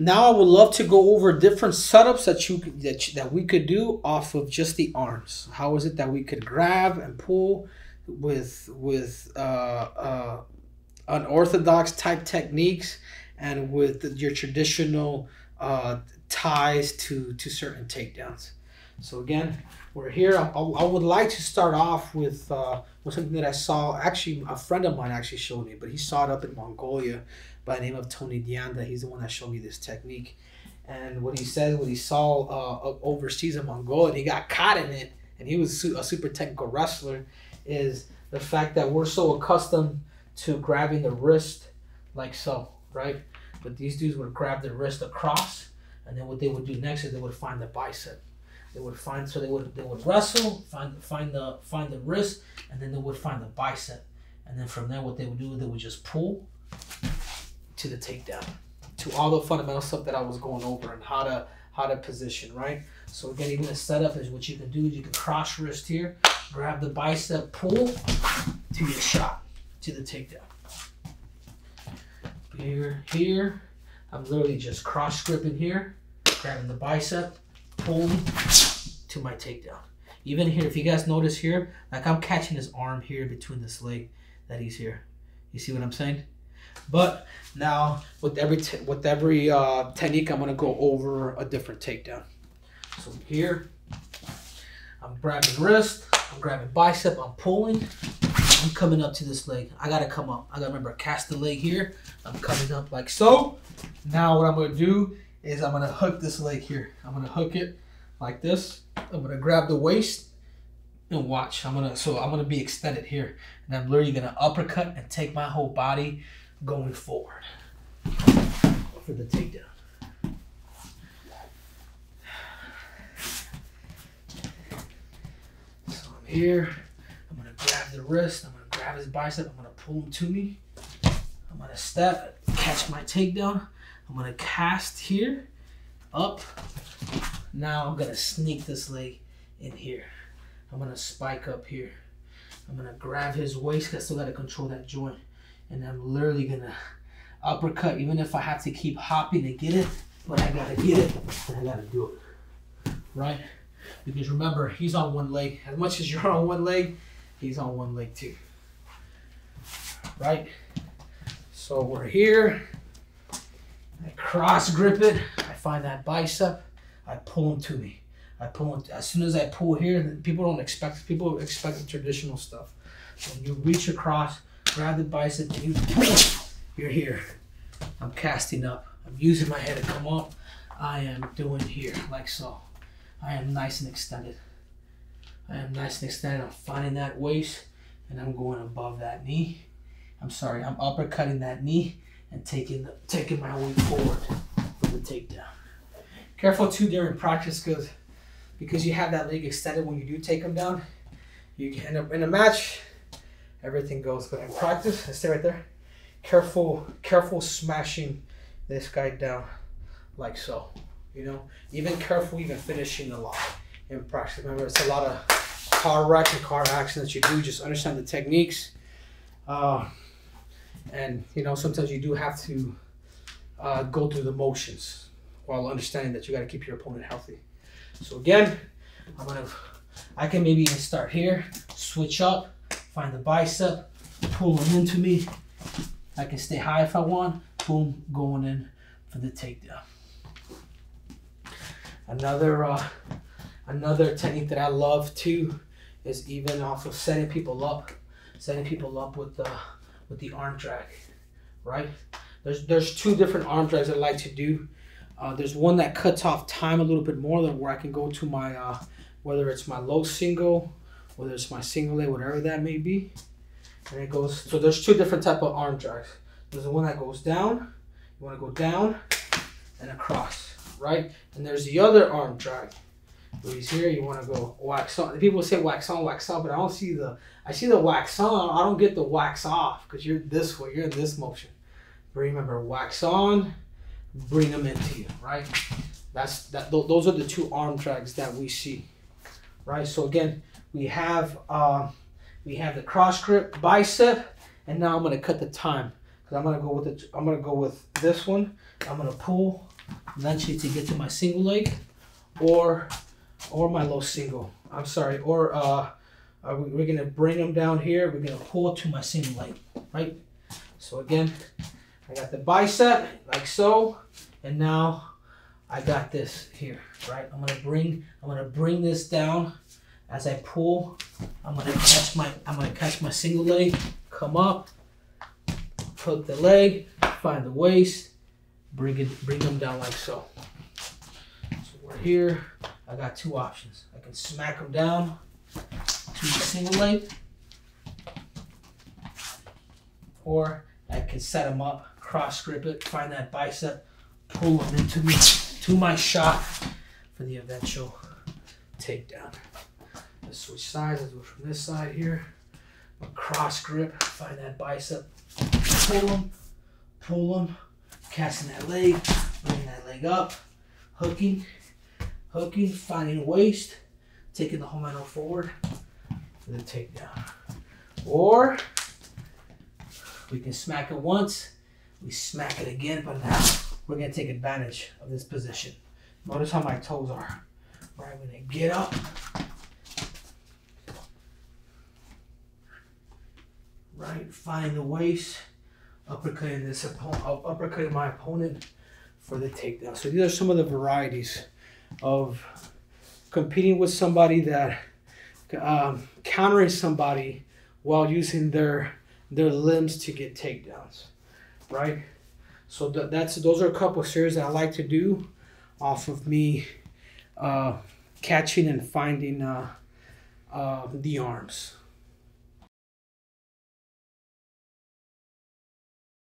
now I would love to go over different setups that you that that we could do off of just the arms. How is it that we could grab and pull with with uh, uh, unorthodox type techniques and with your traditional uh, ties to to certain takedowns. So again, we're here. I, I would like to start off with uh, with something that I saw. Actually, a friend of mine actually showed me, but he saw it up in Mongolia by the name of Tony Dianda. He's the one that showed me this technique. And what he said, what he saw uh, overseas in Mongolia, he got caught in it, and he was a super technical wrestler, is the fact that we're so accustomed to grabbing the wrist like so, right? But these dudes would grab the wrist across, and then what they would do next is they would find the bicep. They would find so they would they would wrestle, find find the find the wrist, and then they would find the bicep, and then from there what they would do they would just pull to the takedown, to all the fundamental stuff that I was going over and how to how to position, right? So again, even the setup is what you can do is you can cross wrist here, grab the bicep, pull to your shot to the takedown. Here, here, I'm literally just cross gripping here, grabbing the bicep, pulling to my takedown. Even here, if you guys notice here, like I'm catching his arm here between this leg that he's here. You see what I'm saying? But now with every with every uh, technique, I'm gonna go over a different takedown. So here, I'm grabbing wrist, I'm grabbing bicep, I'm pulling, I'm coming up to this leg. I gotta come up. I gotta remember cast the leg here. I'm coming up like so. Now what I'm gonna do is I'm gonna hook this leg here. I'm gonna hook it like this. I'm gonna grab the waist and watch. I'm gonna so I'm gonna be extended here, and I'm literally gonna uppercut and take my whole body going forward for the takedown. So I'm here. I'm gonna grab the wrist. I'm gonna grab his bicep. I'm gonna pull him to me. I'm gonna step, catch my takedown. I'm gonna cast here, up. Now I'm gonna sneak this leg in here. I'm gonna spike up here. I'm gonna grab his waist. I still gotta control that joint, and I'm literally gonna uppercut. Even if I have to keep hopping to get it, but I gotta get it, and I gotta do it. Right? Because remember, he's on one leg. As much as you're on one leg, he's on one leg too. Right? So we're here. I cross grip it. I find that bicep. I pull him to me. I pull him. As soon as I pull here, people don't expect. People expect the traditional stuff. When you reach across, grab the bicep, and you pull. You're here. I'm casting up. I'm using my head to come up. I am doing here like so. I am nice and extended. I am nice and extended. I'm finding that waist, and I'm going above that knee. I'm sorry. I'm uppercutting that knee and taking taking my weight forward for the takedown. Careful too during practice because because you have that leg extended when you do take them down. You end up in a match, everything goes good. In practice, stay right there. Careful, careful smashing this guy down like so. You know, even careful even finishing the lock in practice. Remember, it's a lot of car wreck and car that you do. Just understand the techniques. Uh, and you know sometimes you do have to uh, go through the motions while understanding that you got to keep your opponent healthy. So again i'm gonna i can maybe even start here switch up find the bicep pull him into me. I can stay high if i want boom going in for the takedown. Another uh, another technique that i love too is even off of setting people up setting people up with the with the arm drag, right? There's there's two different arm drags I like to do. Uh, there's one that cuts off time a little bit more than where I can go to my uh, whether it's my low single, whether it's my single leg, whatever that may be. And it goes so there's two different type of arm drags. There's the one that goes down. You want to go down and across, right? And there's the other arm drag. Where he's here, you want to go wax on. People say wax on, wax off, but I don't see the I see the wax on. I don't get the wax off because you're this way. You're in this motion. But remember, wax on, bring them into you, right? That's that. Th- those are the two arm drags that we see, right? So again, we have uh, we have the cross grip bicep, and now I'm gonna cut the time because I'm gonna go with it. I'm gonna go with this one. I'm gonna pull eventually to get to my single leg, or or my low single. I'm sorry, or uh, uh, we- we're gonna bring them down here. We're gonna pull to my single leg, right? So again, I got the bicep like so, and now I got this here, right? I'm gonna bring I'm gonna bring this down as I pull. I'm gonna catch my I'm gonna catch my single leg, come up, hook the leg, find the waist, bring it bring them down like so. So we're here. I got two options. I can smack them down to the single leg, or I can set them up, cross grip it, find that bicep, pull them into me to my shot for the eventual takedown. Let's switch sides. Let's go from this side here. Cross grip, find that bicep, pull them, pull them, casting that leg, bring that leg up, hooking, hooking, finding waist, taking the whole momentum forward for the takedown. Or we can smack it once, we smack it again, but now we're gonna take advantage of this position. Notice how my toes are. Right, I'm gonna get up. Right, find the waist, uppercutting this opponent, uppercutting my opponent for the takedown. So these are some of the varieties of competing with somebody that um, countering somebody while using their their limbs to get takedowns, right? So th- that's those are a couple of series that I like to do off of me uh, catching and finding uh, uh, the arms.